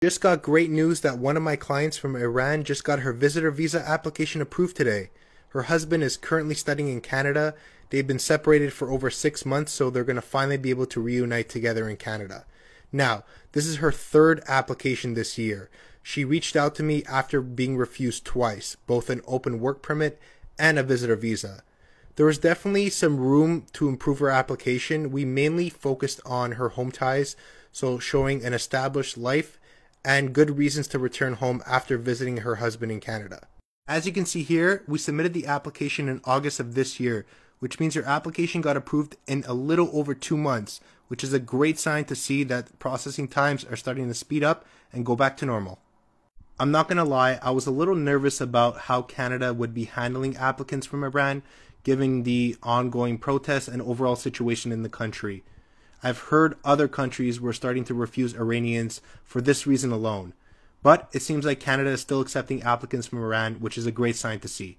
Just got great news that one of my clients from Iran just got her visitor visa application approved today. Her husband is currently studying in Canada. They've been separated for over six months, so they're going to finally be able to reunite together in Canada. Now, this is her third application this year. She reached out to me after being refused twice, both an open work permit and a visitor visa. There was definitely some room to improve her application. We mainly focused on her home ties, so showing an established life and good reasons to return home after visiting her husband in Canada. As you can see here, we submitted the application in August of this year, which means your application got approved in a little over two months, which is a great sign to see that processing times are starting to speed up and go back to normal. I'm not gonna lie, I was a little nervous about how Canada would be handling applicants from Iran, given the ongoing protests and overall situation in the country. I've heard other countries were starting to refuse Iranians for this reason alone. But it seems like Canada is still accepting applicants from Iran, which is a great sign to see.